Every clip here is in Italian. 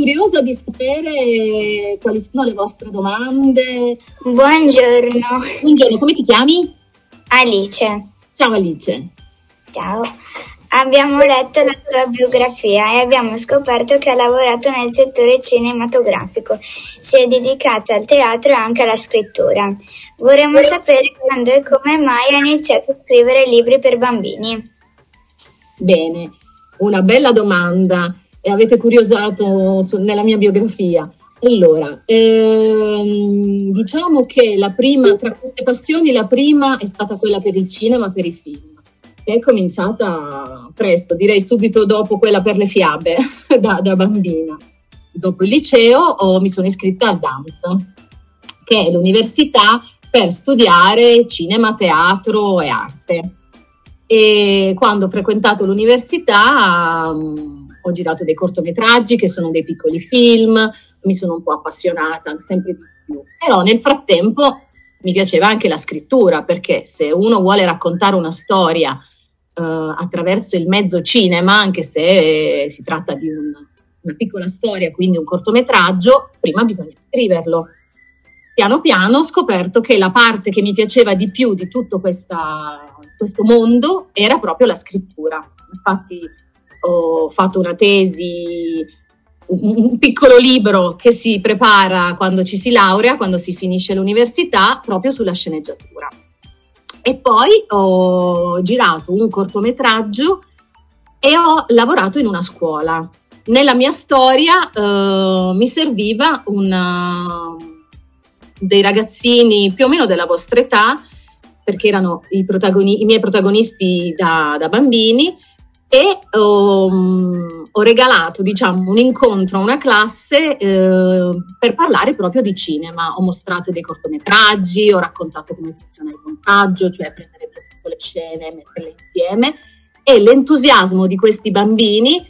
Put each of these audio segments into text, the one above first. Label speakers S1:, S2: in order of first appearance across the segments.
S1: curiosa di sapere quali sono le vostre domande.
S2: Buongiorno.
S1: Buongiorno, come ti chiami?
S2: Alice.
S1: Ciao Alice.
S2: Ciao. Abbiamo letto la sua biografia e abbiamo scoperto che ha lavorato nel settore cinematografico. Si è dedicata al teatro e anche alla scrittura. Vorremmo sapere quando e come mai ha iniziato a scrivere libri per bambini.
S1: Bene, una bella domanda e avete curiosato su, nella mia biografia. Allora, ehm, diciamo che la prima, tra queste passioni, la prima è stata quella per il cinema, per i film che è cominciata presto, direi subito dopo quella per le fiabe, da, da bambina. Dopo il liceo oh, mi sono iscritta al DAMS, che è l'università per studiare cinema, teatro e arte. E quando ho frequentato l'università um, ho girato dei cortometraggi che sono dei piccoli film, mi sono un po' appassionata sempre di più. Però nel frattempo mi piaceva anche la scrittura, perché se uno vuole raccontare una storia uh, attraverso il mezzo cinema, anche se si tratta di un, una piccola storia, quindi un cortometraggio, prima bisogna scriverlo. Piano piano ho scoperto che la parte che mi piaceva di più di tutto questa, questo mondo era proprio la scrittura. Infatti ho fatto una tesi un piccolo libro che si prepara quando ci si laurea, quando si finisce l'università, proprio sulla sceneggiatura. E poi ho girato un cortometraggio e ho lavorato in una scuola. Nella mia storia eh, mi serviva una, dei ragazzini più o meno della vostra età, perché erano i, protagoni- i miei protagonisti da, da bambini, e um, ho regalato diciamo, un incontro a una classe eh, per parlare proprio di cinema. Ho mostrato dei cortometraggi, ho raccontato come funziona il montaggio, cioè prendere le scene e metterle insieme e l'entusiasmo di questi bambini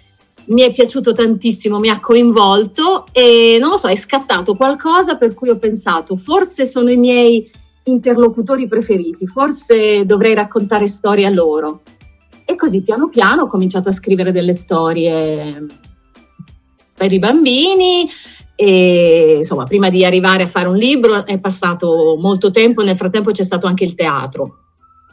S1: mi è piaciuto tantissimo, mi ha coinvolto e non lo so, è scattato qualcosa per cui ho pensato forse sono i miei interlocutori preferiti, forse dovrei raccontare storie a loro. E così piano piano ho cominciato a scrivere delle storie per i bambini e insomma prima di arrivare a fare un libro è passato molto tempo, nel frattempo c'è stato anche il teatro,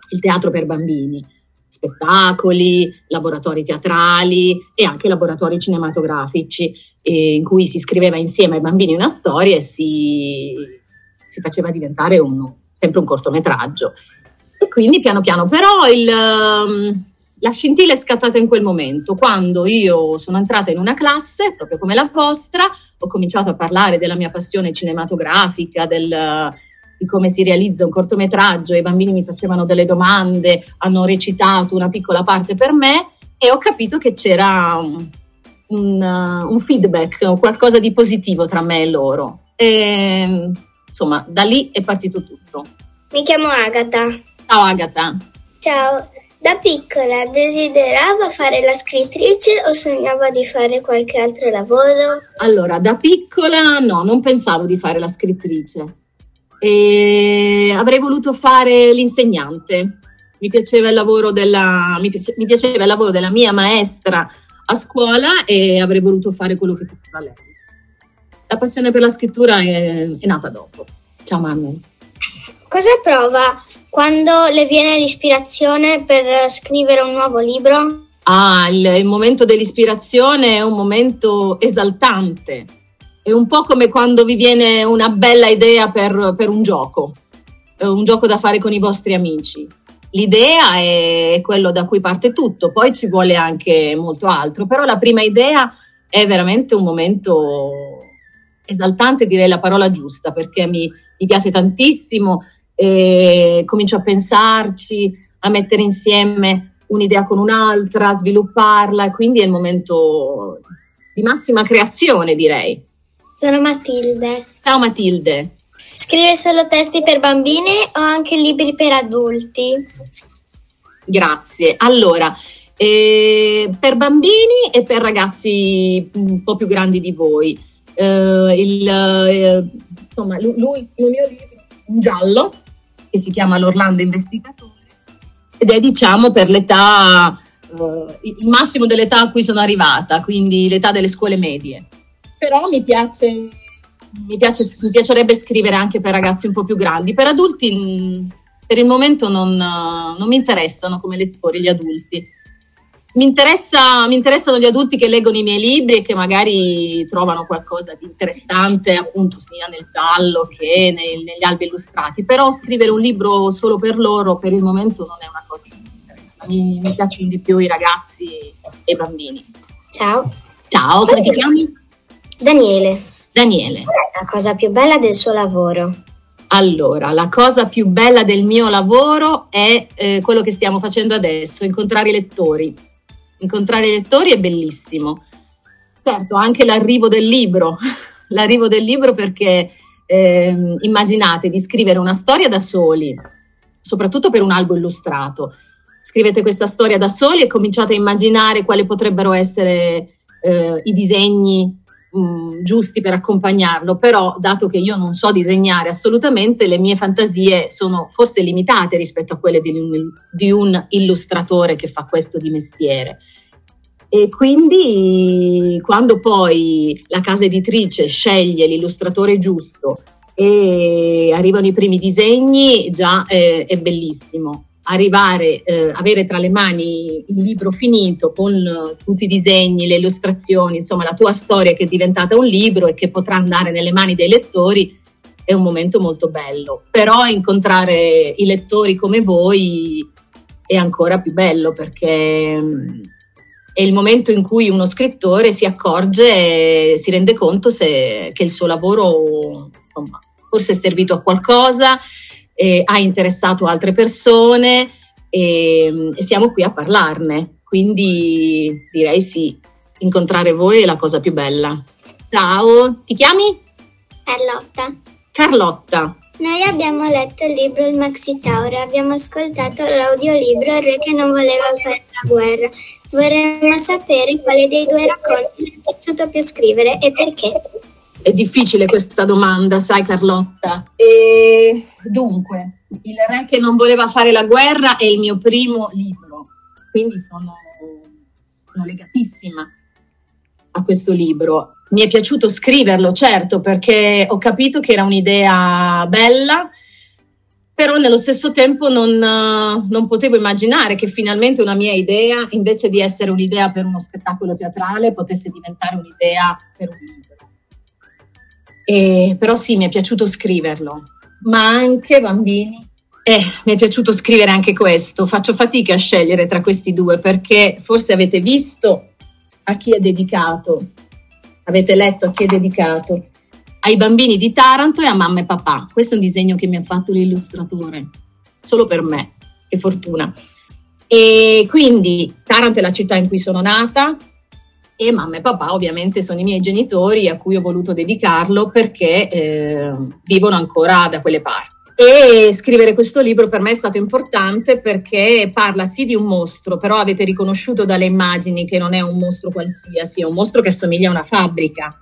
S1: il teatro per bambini, spettacoli, laboratori teatrali e anche laboratori cinematografici in cui si scriveva insieme ai bambini una storia e si, si faceva diventare un, sempre un cortometraggio. E quindi piano piano, però il, la scintilla è scattata in quel momento, quando io sono entrata in una classe, proprio come la vostra, ho cominciato a parlare della mia passione cinematografica, del, di come si realizza un cortometraggio, i bambini mi facevano delle domande, hanno recitato una piccola parte per me e ho capito che c'era un, un, un feedback, qualcosa di positivo tra me e loro. E, insomma, da lì è partito tutto.
S3: Mi chiamo Agata.
S1: Ciao Agata.
S3: Ciao. Da piccola desiderava fare la scrittrice o sognava di fare qualche altro lavoro?
S1: Allora, da piccola no, non pensavo di fare la scrittrice. E avrei voluto fare l'insegnante. Mi piaceva il lavoro della, mi piace, mi piaceva il lavoro della mia maestra a scuola e avrei voluto fare quello che faceva lei. La passione per la scrittura è, è nata dopo. Ciao mamma.
S3: Cosa prova quando le viene l'ispirazione per scrivere un nuovo libro?
S1: Ah, il, il momento dell'ispirazione è un momento esaltante. È un po' come quando vi viene una bella idea per, per un gioco, un gioco da fare con i vostri amici. L'idea è quello da cui parte tutto, poi ci vuole anche molto altro, però la prima idea è veramente un momento esaltante, direi la parola giusta, perché mi, mi piace tantissimo e comincio a pensarci, a mettere insieme un'idea con un'altra, svilupparla e quindi è il momento di massima creazione, direi.
S3: Sono Matilde.
S1: Ciao Matilde.
S3: Scrive solo testi per bambini o anche libri per adulti?
S1: Grazie. Allora, eh, per bambini e per ragazzi un po' più grandi di voi. Eh, il, eh, insomma, lui, il mio libro, un giallo, che si chiama L'Orlando Investigatore ed è diciamo per l'età uh, il massimo dell'età a cui sono arrivata, quindi l'età delle scuole medie. Però mi piace, mi, piace, mi piacerebbe scrivere anche per ragazzi un po' più grandi. Per adulti, mh, per il momento, non, non mi interessano come lettori gli adulti mi, interessa, mi, interessano gli adulti che leggono i miei libri e che magari trovano qualcosa di interessante appunto sia nel giallo che nei, negli albi illustrati, però scrivere un libro solo per loro per il momento non è una cosa che mi interessa, mi, mi piacciono di più i ragazzi e i bambini.
S2: Ciao.
S1: Ciao, come ti chiami?
S2: Daniele.
S1: Daniele.
S2: Qual è la cosa più bella del suo lavoro?
S1: Allora, la cosa più bella del mio lavoro è eh, quello che stiamo facendo adesso, incontrare i lettori incontrare i lettori è bellissimo. Certo, anche l'arrivo del libro, l'arrivo del libro perché eh, immaginate di scrivere una storia da soli, soprattutto per un albo illustrato. Scrivete questa storia da soli e cominciate a immaginare quali potrebbero essere eh, i disegni mh, giusti per accompagnarlo, però dato che io non so disegnare assolutamente, le mie fantasie sono forse limitate rispetto a quelle di un, di un illustratore che fa questo di mestiere. E quindi quando poi la casa editrice sceglie l'illustratore giusto e arrivano i primi disegni, già eh, è bellissimo. Arrivare, eh, avere tra le mani il libro finito con uh, tutti i disegni, le illustrazioni, insomma la tua storia che è diventata un libro e che potrà andare nelle mani dei lettori è un momento molto bello. Però incontrare i lettori come voi è ancora più bello perché mm, è il momento in cui uno scrittore si accorge e si rende conto se, che il suo lavoro insomma, forse è servito a qualcosa, eh, ha interessato altre persone e, e siamo qui a parlarne. Quindi direi sì, incontrare voi è la cosa più bella. Ciao, ti chiami?
S3: Carlotta.
S1: Carlotta.
S3: Noi abbiamo letto il libro Il Maxi Tauro, abbiamo ascoltato l'audiolibro Il re che non voleva fare la guerra. Vorremmo sapere quale dei due racconti le è piaciuto più scrivere e perché.
S1: È difficile questa domanda, sai Carlotta. E dunque, Il re che non voleva fare la guerra è il mio primo libro, quindi sono, sono legatissima a questo libro mi è piaciuto scriverlo, certo, perché ho capito che era un'idea bella, però nello stesso tempo non, non, potevo immaginare che finalmente una mia idea, invece di essere un'idea per uno spettacolo teatrale, potesse diventare un'idea per un libro. E, però sì, mi è piaciuto scriverlo, ma anche bambini. Eh, mi è piaciuto scrivere anche questo. Faccio fatica a scegliere tra questi due perché forse avete visto a chi è dedicato avete letto a chi è dedicato, ai bambini di Taranto e a mamma e papà. Questo è un disegno che mi ha fatto l'illustratore, solo per me, che fortuna. E quindi Taranto è la città in cui sono nata e mamma e papà ovviamente sono i miei genitori a cui ho voluto dedicarlo perché eh, vivono ancora da quelle parti. E scrivere questo libro per me è stato importante perché parla sì di un mostro, però avete riconosciuto dalle immagini che non è un mostro qualsiasi, è un mostro che assomiglia a una fabbrica,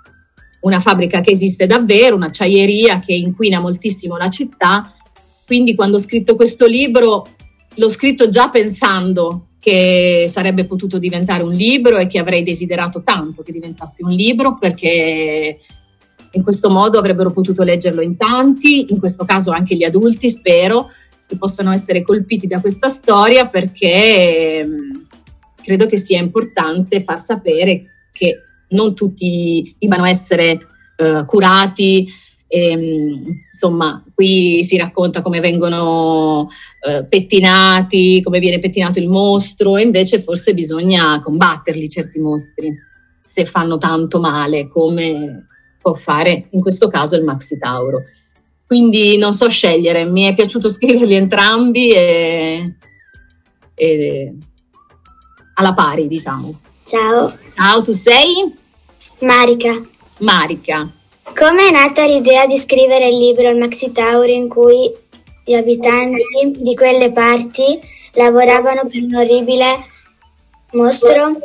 S1: una fabbrica che esiste davvero, un'acciaieria che inquina moltissimo la città. Quindi quando ho scritto questo libro l'ho scritto già pensando che sarebbe potuto diventare un libro e che avrei desiderato tanto che diventasse un libro perché in questo modo avrebbero potuto leggerlo in tanti, in questo caso anche gli adulti, spero, che possano essere colpiti da questa storia perché ehm, credo che sia importante far sapere che non tutti debbano essere uh, curati. E, ehm, insomma, qui si racconta come vengono uh, pettinati, come viene pettinato il mostro, e invece forse bisogna combatterli certi mostri se fanno tanto male come può fare in questo caso il Maxi Tauro. Quindi non so scegliere, mi è piaciuto scriverli entrambi e, e alla pari, diciamo.
S3: Ciao.
S1: Ciao, tu sei?
S3: Marica.
S1: Marica.
S3: Come è nata l'idea di scrivere il libro Il Maxi Tauro in cui gli abitanti di quelle parti lavoravano per un orribile mostro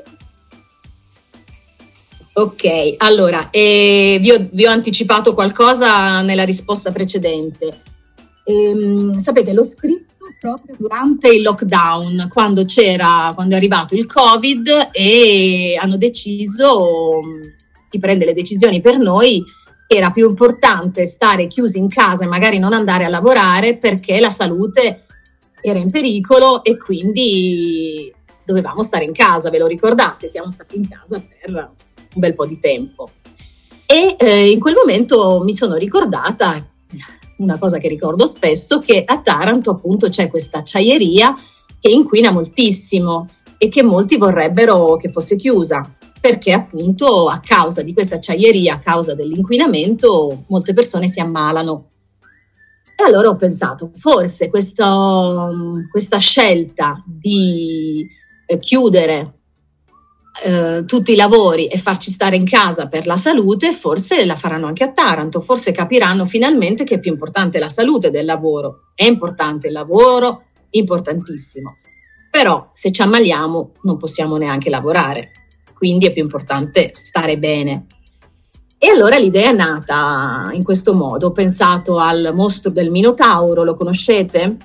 S1: Ok, allora, eh, vi, ho, vi, ho, anticipato qualcosa nella risposta precedente. Ehm, sapete, l'ho scritto proprio durante il lockdown, quando c'era, quando è arrivato il Covid e hanno deciso di prendere le decisioni per noi. Era più importante stare chiusi in casa e magari non andare a lavorare perché la salute era in pericolo e quindi dovevamo stare in casa, ve lo ricordate? Siamo stati in casa per un bel po' di tempo. E eh, in quel momento mi sono ricordata una cosa che ricordo spesso, che a Taranto appunto c'è questa acciaieria che inquina moltissimo e che molti vorrebbero che fosse chiusa, perché appunto a causa di questa acciaieria, a causa dell'inquinamento, molte persone si ammalano. E allora ho pensato, forse questo, questa scelta di eh, chiudere eh, tutti i lavori e farci stare in casa per la salute, forse la faranno anche a Taranto, forse capiranno finalmente che è più importante la salute del lavoro. È importante il lavoro, importantissimo. Però se ci ammaliamo non possiamo neanche lavorare, quindi è più importante stare bene. E allora l'idea è nata in questo modo, ho pensato al mostro del Minotauro, lo conoscete?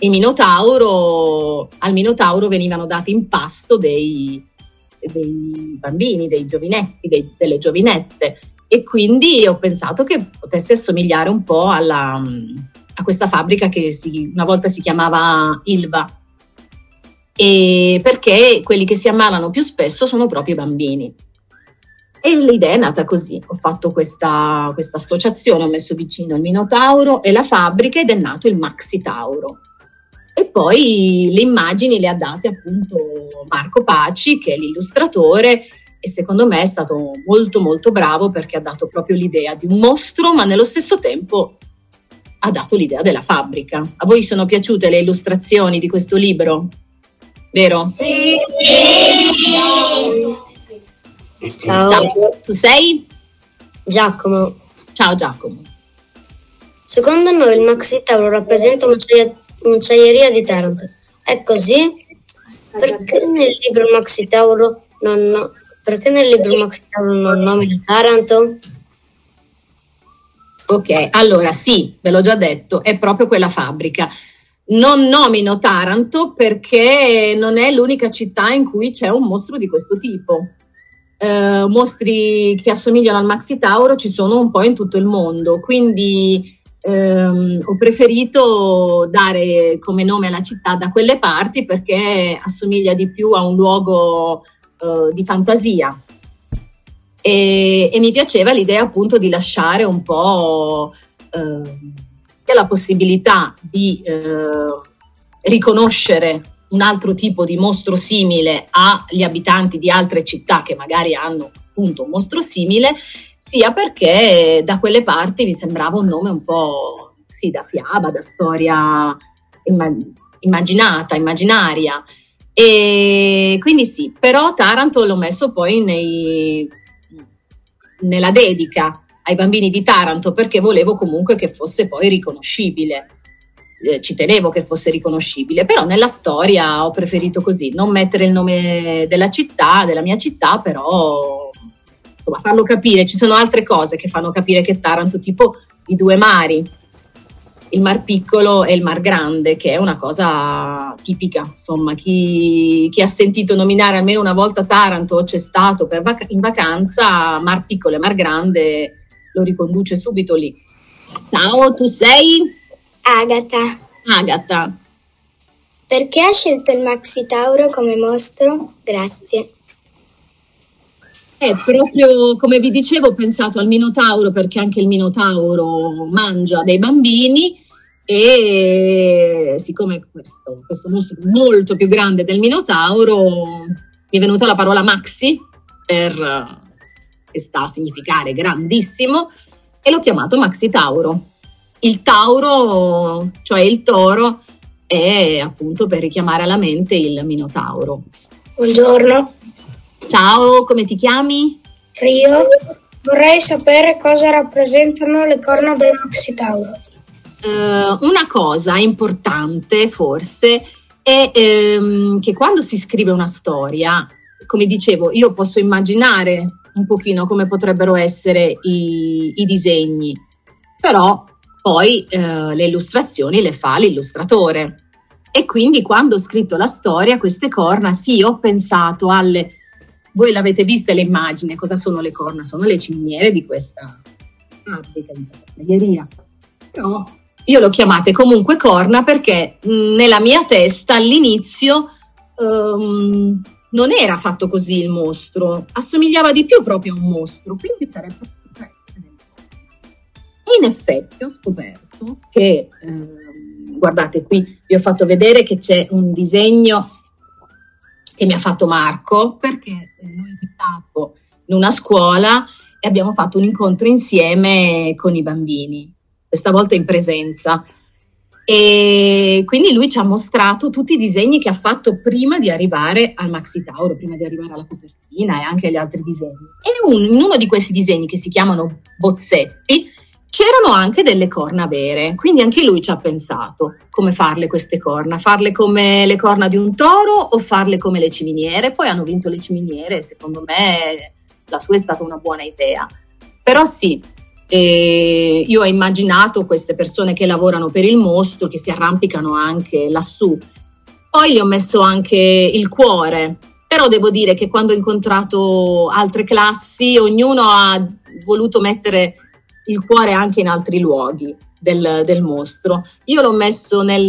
S1: Il Minotauro, al Minotauro venivano dati in pasto dei, dei bambini, dei giovinetti, dei, delle giovinette e quindi ho pensato che potesse assomigliare un po' alla, a questa fabbrica che si, una volta si chiamava Ilva perché quelli che si ammalano più spesso sono proprio i bambini. E l'idea è nata così, ho fatto questa, questa associazione, ho messo vicino il Minotauro e la fabbrica ed è nato il Maxi Tauro. E poi le immagini le ha date appunto Marco Paci, che è l'illustratore, e secondo me è stato molto molto bravo perché ha dato proprio l'idea di un mostro, ma nello stesso tempo ha dato l'idea della fabbrica. A voi sono piaciute le illustrazioni di questo libro? Vero? Sì. Ciao. Ciao. Tu sei?
S4: Giacomo.
S1: Ciao Giacomo.
S4: Secondo noi il Maxi Tauro rappresenta un Un'acciaieria di Taranto. È così? Perché nel libro Maxi Tauro non, perché nel libro Maxi Tauro non nomina Taranto?
S1: Ok, allora sì, ve l'ho già detto, è proprio quella fabbrica. Non nomino Taranto perché non è l'unica città in cui c'è un mostro di questo tipo. Eh, mostri che assomigliano al Maxi Tauro ci sono un po' in tutto il mondo, quindi ehm, ho preferito dare come nome alla città da quelle parti perché assomiglia di più a un luogo eh, di fantasia. E, e, mi piaceva l'idea appunto di lasciare un po' eh, la possibilità di eh, riconoscere un altro tipo di mostro simile agli abitanti di altre città che magari hanno appunto un mostro simile sia perché da quelle parti mi sembrava un nome un po' sì, da fiaba, da storia immaginata, immaginaria. E quindi sì, però Taranto l'ho messo poi nei, nella dedica ai bambini di Taranto perché volevo comunque che fosse poi riconoscibile. Eh, ci tenevo che fosse riconoscibile, però nella storia ho preferito così, non mettere il nome della città, della mia città, però insomma, farlo capire. Ci sono altre cose che fanno capire che Taranto, tipo i due mari, il Mar Piccolo e il Mar Grande, che è una cosa tipica. Insomma, chi, chi ha sentito nominare almeno una volta Taranto o c'è stato vac- in vacanza, Mar Piccolo e Mar Grande lo riconduce subito lì. Ciao, tu sei?
S3: Agata.
S1: Agata.
S3: Perché ha scelto il Maxi Tauro come mostro? Grazie.
S1: È proprio come vi dicevo, ho pensato al Minotauro perché anche il Minotauro mangia dei bambini e siccome questo, questo mostro molto più grande del Minotauro mi è venuta la parola maxi per, che sta a significare grandissimo e l'ho chiamato Maxi Tauro. Il Tauro, cioè il toro, è appunto per richiamare alla mente il Minotauro.
S3: Buongiorno.
S1: Ciao, come ti chiami?
S3: Rio. Vorrei sapere cosa rappresentano le corna del Maxitauro.
S1: Uh, una cosa importante forse è ehm, che quando si scrive una storia, come dicevo, io posso immaginare un pochino come potrebbero essere i, i disegni, però poi eh, le illustrazioni le fa l'illustratore. E quindi quando ho scritto la storia, queste corna, sì, ho pensato alle... Voi l'avete vista le immagini, cosa sono le corna? Sono le ciminiere di questa fabbrica di castelleria. Però io l'ho chiamate comunque corna perché mh, nella mia testa all'inizio um, non era fatto così il mostro, assomigliava di più proprio a un mostro, quindi sarebbe potuto essere E in effetti ho scoperto che, eh, guardate qui, vi ho fatto vedere che c'è un disegno che mi ha fatto Marco perché l'ho invitato in una scuola e abbiamo fatto un incontro insieme con i bambini, questa volta in presenza. E quindi lui ci ha mostrato tutti i disegni che ha fatto prima di arrivare al Maxi Tauro, prima di arrivare alla copertina e anche agli altri disegni. E un, in uno di questi disegni che si chiamano bozzetti c'erano anche delle corna vere, quindi anche lui ci ha pensato come farle queste corna, farle come le corna di un toro o farle come le ciminiere. Poi hanno vinto le ciminiere, secondo me la sua è stata una buona idea. Però sì, e io ho immaginato queste persone che lavorano per il mostro, che si arrampicano anche lassù. Poi gli ho messo anche il cuore, però devo dire che quando ho incontrato altre classi, ognuno ha voluto mettere il cuore anche in altri luoghi del, del mostro. Io l'ho messo nel,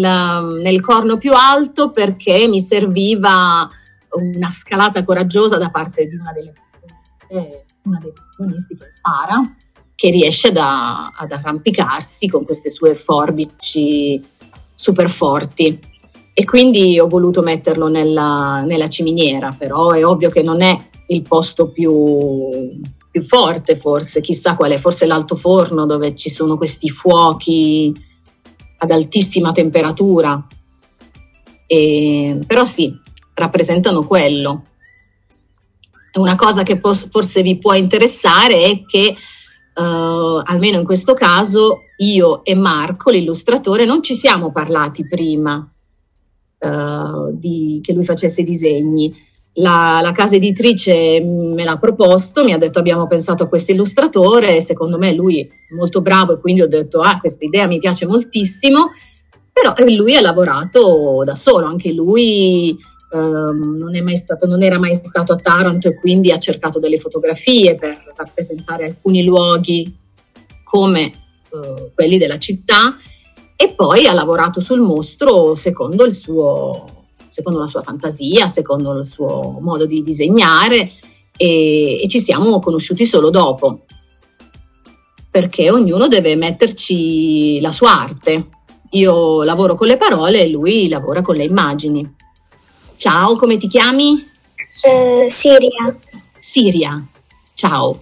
S1: nel corno più alto perché mi serviva una scalata coraggiosa da parte di una delle una dei protagonisti che spara che riesce ad, ad arrampicarsi con queste sue forbici super forti. E quindi ho voluto metterlo nella, nella ciminiera, però è ovvio che non è il posto più, più forte, forse, chissà qual è, forse l'altoforno dove ci sono questi fuochi ad altissima temperatura. E, però sì, rappresentano quello. Una cosa che forse vi può interessare è che uh, almeno in questo caso, io e Marco, l'illustratore, non ci siamo parlati prima uh, di, che lui facesse i disegni. La, la, casa editrice me l'ha proposto, mi ha detto abbiamo pensato a questo illustratore, secondo me lui è molto bravo e quindi ho detto ah questa idea mi piace moltissimo, però lui ha lavorato da solo, anche lui Um, non, stato, non, era mai stato a Taranto e quindi ha cercato delle fotografie per rappresentare alcuni luoghi come uh, quelli della città e poi ha lavorato sul mostro secondo, il suo, secondo la sua fantasia, secondo il suo modo di disegnare e, e ci siamo conosciuti solo dopo perché ognuno deve metterci la sua arte. Io lavoro con le parole e lui lavora con le immagini. Ciao, come ti chiami?
S3: Uh, Siria.
S1: Siria, ciao.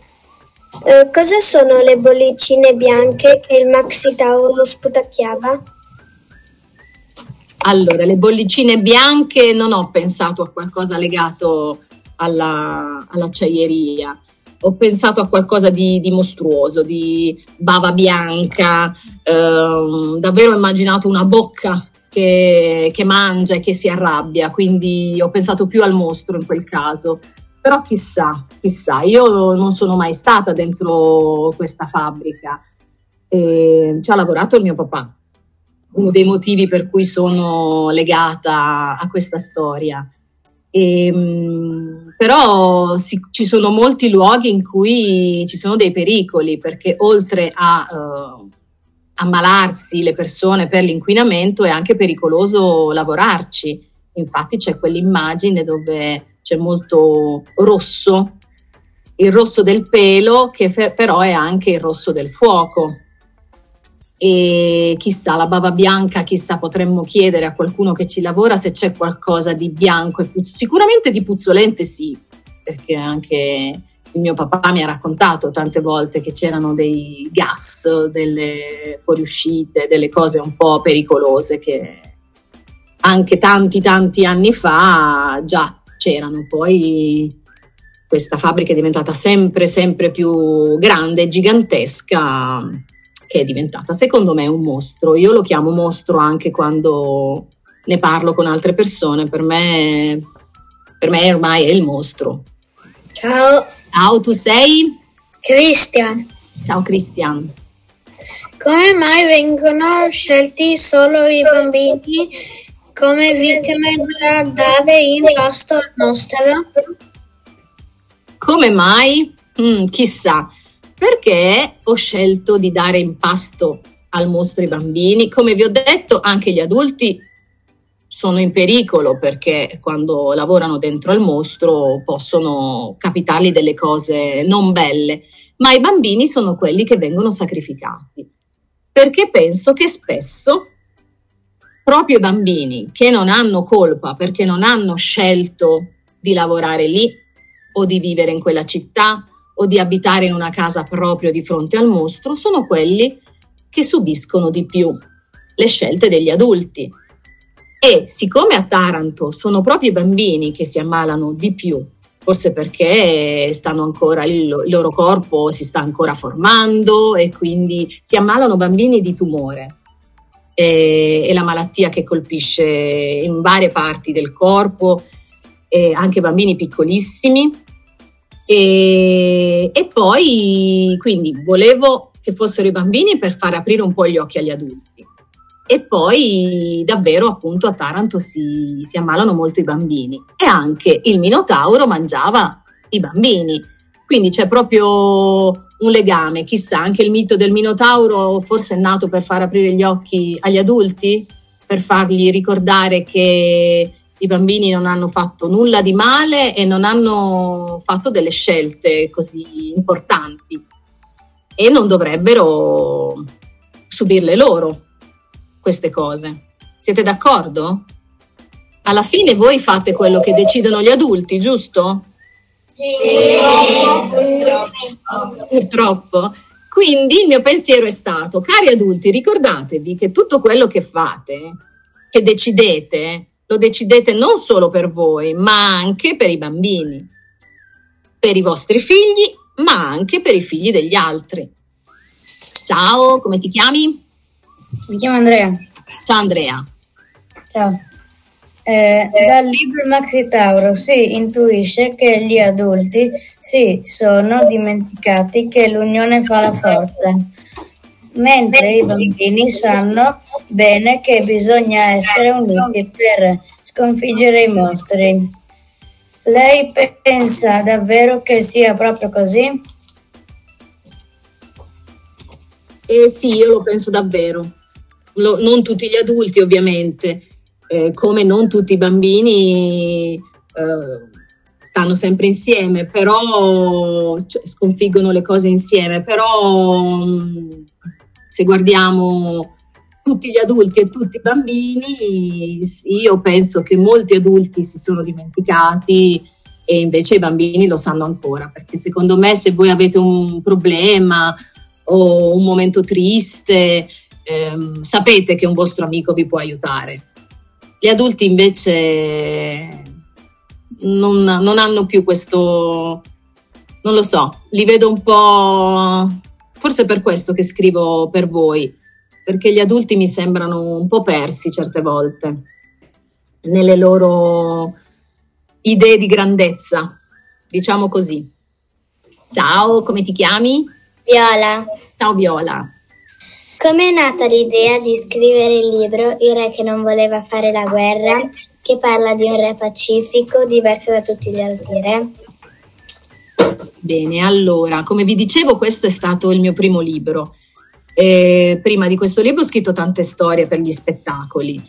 S3: Uh, cosa sono le bollicine bianche che il Maxi Tauro sputacchiava?
S1: Allora, le bollicine bianche non ho pensato a qualcosa legato alla, all'acciaieria. Ho pensato a qualcosa di, di mostruoso, di bava bianca, ehm, davvero ho immaginato una bocca che, che mangia e che si arrabbia, quindi ho pensato più al mostro in quel caso. Però chissà, chissà, io non sono mai stata dentro questa fabbrica. E ci ha lavorato il mio papà, uno dei motivi per cui sono legata a questa storia. E, ehm, però si, ci sono molti luoghi in cui ci sono dei pericoli, perché oltre a uh, ammalarsi le persone per l'inquinamento è anche pericoloso lavorarci. Infatti c'è quell'immagine dove c'è molto rosso, il rosso del pelo che però è anche il rosso del fuoco. E chissà, la bava bianca, chissà, potremmo chiedere a qualcuno che ci lavora se c'è qualcosa di bianco e puzz- sicuramente di puzzolente sì, perché anche mio papà mi ha raccontato tante volte che c'erano dei gas, delle fuoriuscite, delle cose un po' pericolose che anche tanti tanti anni fa già c'erano. Poi questa fabbrica è diventata sempre sempre più grande gigantesca che è diventata secondo me un mostro. Io lo chiamo mostro anche quando ne parlo con altre persone, per me, per me ormai è il mostro.
S3: Ciao.
S1: Ciao, tu sei?
S3: Christian.
S1: Ciao Christian.
S3: Come mai vengono scelti solo i bambini
S5: come vittime da dare in pasto al mostro?
S1: Come mai? Mm, chissà, perché ho scelto di dare in pasto al mostro i bambini. Come vi ho detto, anche gli adulti sono in pericolo perché quando lavorano dentro al mostro possono capitargli delle cose non belle, ma i bambini sono quelli che vengono sacrificati. Perché penso che spesso proprio i bambini che non hanno colpa perché non hanno scelto di lavorare lì o di vivere in quella città o di abitare in una casa proprio di fronte al mostro, sono quelli che subiscono di più le scelte degli adulti. E siccome a Taranto sono proprio i bambini che si ammalano di più, forse perché stanno ancora, il, il loro corpo si sta ancora formando e quindi si ammalano bambini di tumore. E, e la malattia che colpisce in varie parti del corpo, anche bambini piccolissimi. E, e poi quindi volevo che fossero i bambini per far aprire un po' gli occhi agli adulti. E poi davvero appunto a Taranto si, si ammalano molto i bambini. E anche il Minotauro mangiava i bambini. Quindi c'è proprio un legame, chissà, anche il mito del Minotauro forse è nato per far aprire gli occhi agli adulti, per fargli ricordare che i bambini non hanno fatto nulla di male e non hanno fatto delle scelte così importanti. E non dovrebbero subirle loro queste cose. Siete d'accordo? Alla fine voi fate quello che decidono gli adulti, giusto?
S3: Sì.
S1: Purtroppo. Quindi il mio pensiero è stato, cari adulti, ricordatevi che tutto quello che fate, che decidete, lo decidete non solo per voi, ma anche per i bambini, per i vostri figli ma anche per i figli degli altri. Ciao, come ti chiami?
S5: Mi chiamo Andrea.
S1: Ciao Andrea.
S5: Ciao. Eh, dal libro Maxi Tauro si intuisce che gli adulti si sono dimenticati che l'unione fa la forza, mentre i bambini sanno bene che bisogna essere uniti per sconfiggere i mostri. Lei pensa davvero che sia proprio così?
S1: Eh sì, io lo penso davvero. Lo, non tutti gli adulti, ovviamente, eh, come non tutti i bambini eh, stanno sempre insieme, però cioè, sconfiggono le cose insieme. Però se guardiamo tutti gli adulti e tutti i bambini, io penso che molti adulti si sono dimenticati e invece i bambini lo sanno ancora, perché secondo me se voi avete un problema o un momento triste, ehm, sapete che un vostro amico vi può aiutare. Gli adulti invece non, non hanno più questo, non lo so, li vedo un po', forse per questo che scrivo per voi perché gli adulti mi sembrano un po' persi certe volte nelle loro idee di grandezza, diciamo così. Ciao, come ti chiami?
S3: Viola.
S1: Ciao Viola.
S3: Come è nata l'idea di scrivere il libro Il re che non voleva fare la guerra, che parla di un re pacifico diverso da tutti gli altri re?
S1: Bene, allora, come vi dicevo, questo è stato il mio primo libro e prima di questo libro ho scritto tante storie per gli spettacoli,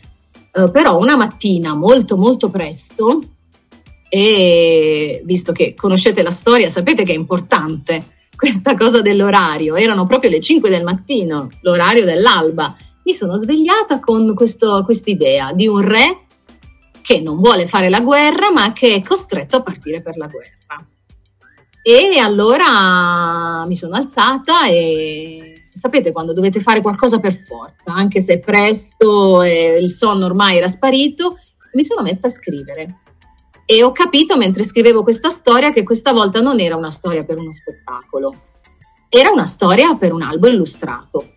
S1: eh, però una mattina molto molto presto, e visto che conoscete la storia, sapete che è importante questa cosa dell'orario, erano proprio le 5 del mattino, l'orario dell'alba, mi sono svegliata con questa idea di un re che non vuole fare la guerra ma che è costretto a partire per la guerra. E allora mi sono alzata e sapete quando dovete fare qualcosa per forza, anche se presto e il sonno ormai era sparito, mi sono messa a scrivere. E ho capito mentre scrivevo questa storia che questa volta non era una storia per uno spettacolo, era una storia per un albo illustrato.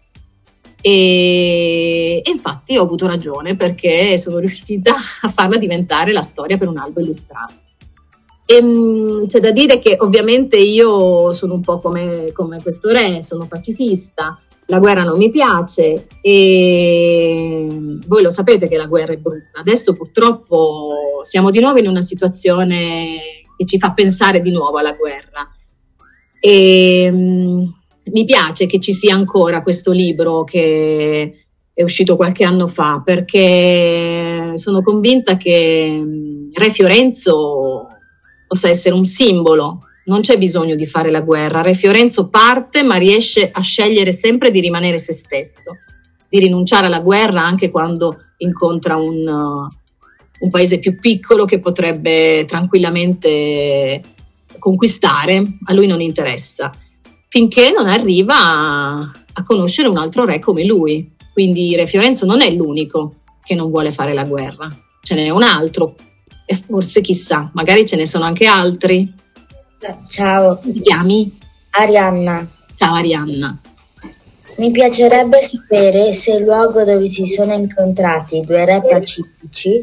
S1: E, infatti ho avuto ragione perché sono riuscita a farla diventare la storia per un albo illustrato. E, ehm, c'è da dire che ovviamente io sono un po' come, come questo re, sono pacifista, la guerra non mi piace e voi lo sapete che la guerra è brutta. Adesso purtroppo siamo di nuovo in una situazione che ci fa pensare di nuovo alla guerra. E, um, mi piace che ci sia ancora questo libro che è uscito qualche anno fa perché sono convinta che Re Fiorenzo possa essere un simbolo non c'è bisogno di fare la guerra. Re Fiorenzo parte, ma riesce a scegliere sempre di rimanere se stesso, di rinunciare alla guerra anche quando incontra un, uh, un paese più piccolo che potrebbe tranquillamente conquistare. A lui non interessa, finché non arriva a, a conoscere un altro re come lui. Quindi Re Fiorenzo non è l'unico che non vuole fare la guerra, ce n'è un altro. E forse chissà, magari ce ne sono anche altri
S5: Ciao.
S1: Come ti chiami?
S5: Arianna.
S1: Ciao Arianna.
S5: Mi piacerebbe sapere se il luogo dove si sono incontrati i due re pacifici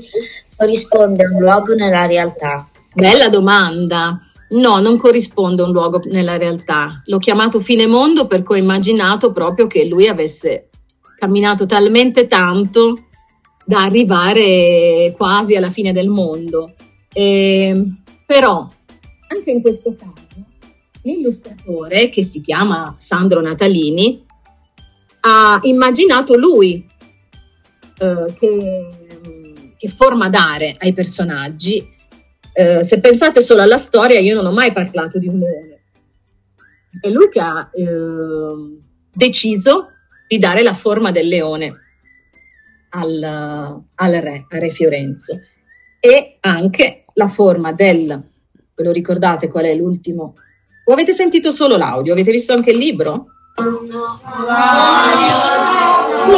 S5: corrisponde a un luogo nella realtà.
S1: Bella domanda. No, non corrisponde a un luogo nella realtà. L'ho chiamato fine mondo perché ho immaginato proprio che lui avesse camminato talmente tanto da arrivare quasi alla fine del mondo. E, ehm, però anche in questo caso, l'illustratore, che si chiama Sandro Natalini, ha immaginato lui eh, che, che, forma dare ai personaggi. Eh, se pensate solo alla storia, io non ho mai parlato di un leone. È lui che ha eh, deciso di dare la forma del leone al, al re, a Re Fiorenzo, e anche la forma del Ve lo ricordate qual è l'ultimo? O avete sentito solo l'audio? Avete visto anche il libro? Solo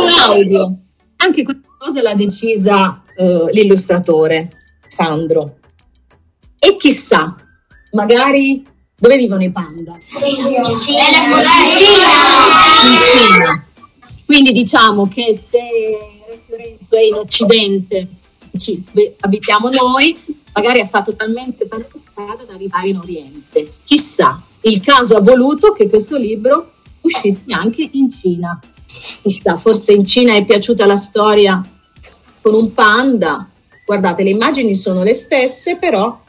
S1: l'audio. Anche questa cosa l'ha decisa uh, l'illustratore, Sandro. E chissà, magari dove vivono i panda? In Cina. Quindi diciamo che se Fiorenzo è in Occidente, ci abitiamo noi, magari ha fatto talmente tanta strada da arrivare in Oriente. Chissà, il caso ha voluto che questo libro uscisse anche in Cina. Chissà, forse in Cina è piaciuta la storia con un panda. Guardate, le immagini sono le stesse, però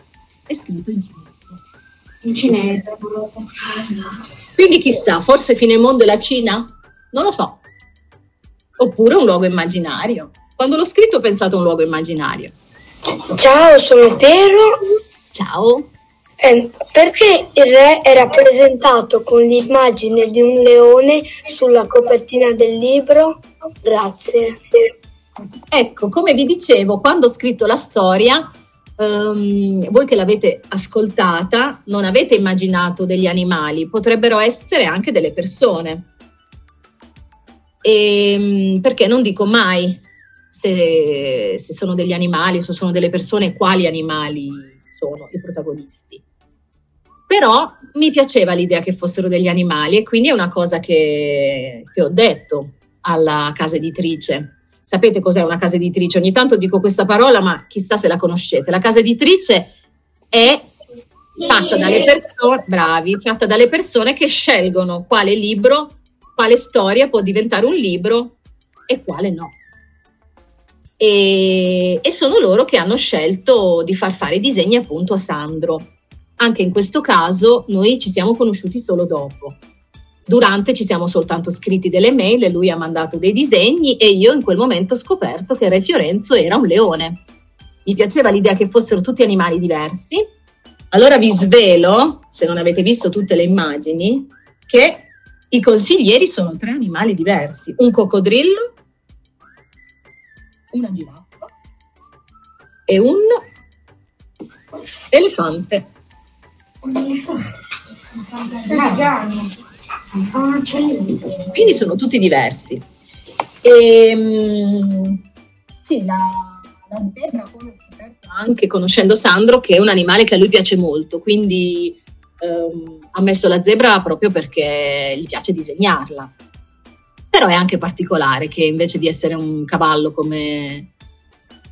S1: è scritto in cinese.
S3: In cinese.
S1: Quindi chissà, forse fine mondo è la Cina? Non lo so. Oppure un luogo immaginario. Quando l'ho scritto ho pensato a un luogo immaginario.
S6: Ciao, sono Piero.
S1: Ciao.
S6: Eh, perché il re è rappresentato con l'immagine di un leone sulla copertina del libro? Grazie.
S1: Ecco, come vi dicevo, quando ho scritto la storia, um, voi che l'avete ascoltata non avete immaginato degli animali, potrebbero essere anche delle persone. E, ehm, perché non dico mai se, se sono degli animali se sono delle persone, quali animali sono i protagonisti. Però mi piaceva l'idea che fossero degli animali e quindi è una cosa che, che ho detto alla casa editrice. Sapete cos'è una casa editrice? Ogni tanto dico questa parola, ma chissà se la conoscete. La casa editrice è fatta dalle persone, bravi, fatta dalle persone che scelgono quale libro, quale storia può diventare un libro e quale no e, e sono loro che hanno scelto di far fare i disegni appunto a Sandro. Anche in questo caso noi ci siamo conosciuti solo dopo. Durante ci siamo soltanto scritti delle mail lui ha mandato dei disegni e io in quel momento ho scoperto che Re Fiorenzo era un leone. Mi piaceva l'idea che fossero tutti animali diversi. Allora vi svelo, se non avete visto tutte le immagini, che i consiglieri sono tre animali diversi. Un coccodrillo, una giraffa e un elefante. Quindi sono tutti diversi. E, ehm, sì, la, la zebra anche conoscendo Sandro che è un animale che a lui piace molto, quindi ehm, ha messo la zebra proprio perché gli piace disegnarla però è anche particolare che invece di essere un cavallo come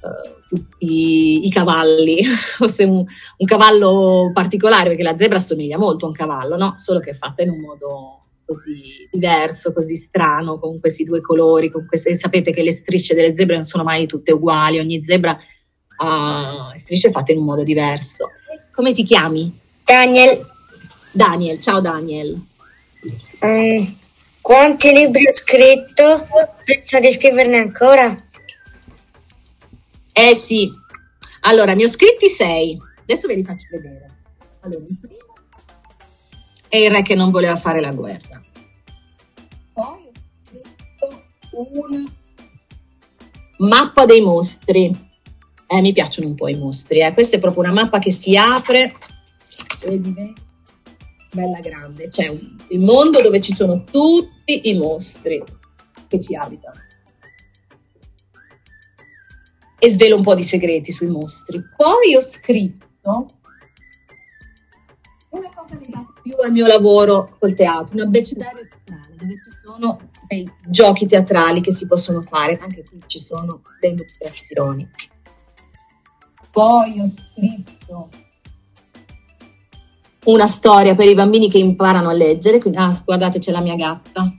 S1: uh, tutti i cavalli, fosse un, un, cavallo particolare, perché la zebra assomiglia molto a un cavallo, no? solo che è fatta in un modo così diverso, così strano, con questi due colori, con queste, sapete che le strisce delle zebre non sono mai tutte uguali, ogni zebra ha strisce fatte in un modo diverso. Come ti chiami?
S5: Daniel,
S1: Daniel, ciao Daniel.
S5: mm, quanti libri ho scritto? Pensa di scriverne ancora?
S1: Eh sì, allora ne ho scritti sei, adesso ve li faccio vedere. Allora, il primo è il re che non voleva fare la guerra. Poi ho scritto una mappa dei mostri. Eh, mi piacciono un po' i mostri, eh. questa è proprio una mappa che si apre e diventa bella grande. C'è un- il mondo dove ci sono tutti i mostri che ci abitano e svelo un po' di segreti sui mostri. Poi ho scritto una cosa legata più al mio lavoro col teatro, un abbecedario teatrale dove ci sono dei giochi teatrali che si possono fare, anche qui ci sono delle illustrazioni. Poi ho scritto una storia per i bambini che imparano a leggere, quindi, ah, guardate c'è la mia gatta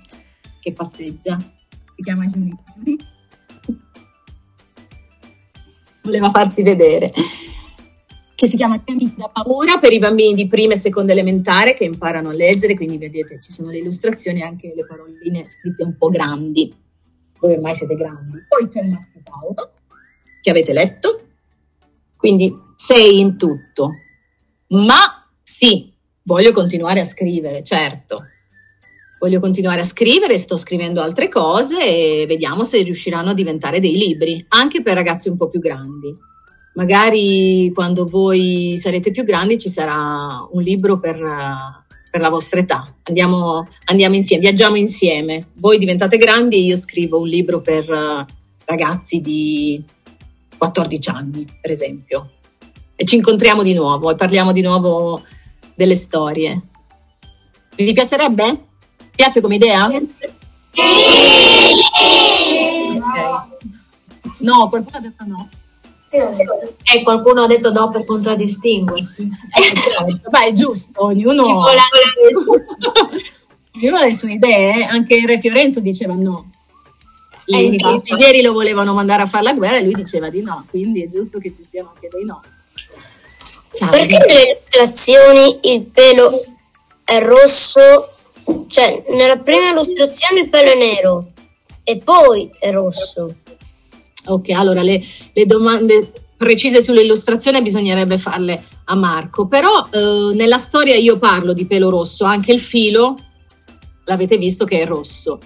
S1: che passeggia, si chiama Giulia. voleva farsi vedere, che si chiama Temi da paura per i bambini di prima e seconda elementare che imparano a leggere, quindi vedete ci sono le illustrazioni e anche le paroline scritte un po' grandi, voi ormai siete grandi. Poi c'è il Maxi Tauro, che avete letto, quindi sei in tutto, ma sì, voglio continuare a scrivere, certo. Voglio continuare a scrivere, sto scrivendo altre cose e vediamo se riusciranno a diventare dei libri, anche per ragazzi un po' più grandi. Magari quando voi sarete più grandi ci sarà un libro per, per la vostra età. Andiamo, andiamo insieme, viaggiamo insieme. Voi diventate grandi e io scrivo un libro per eh, ragazzi di 14 anni, per esempio. E ci incontriamo di nuovo e parliamo di nuovo delle storie. Vi piacerebbe? Piace come idea? Ok. No, qualcuno ha detto no.
S7: E qualcuno ha detto no per contraddistinguersi.
S1: Eh, certo. Beh, è giusto, ognuno,
S7: Chi vuole
S1: ognuno ha le sue idee, anche il Re Fiorenzo diceva no. I
S7: Eh,
S1: consiglieri lo volevano mandare a fare la guerra e lui diceva di no, quindi è giusto che ci siano anche dei no. Ciao.
S4: Perché nelle illustrazioni il pelo è rosso? Cioè, nella prima illustrazione il pelo è nero e poi è rosso.
S1: Ok, allora le, le domande precise sull'illustrazione bisognerebbe farle a Marco, però eh, nella storia io parlo di pelo rosso, anche il filo l'avete visto che è rosso,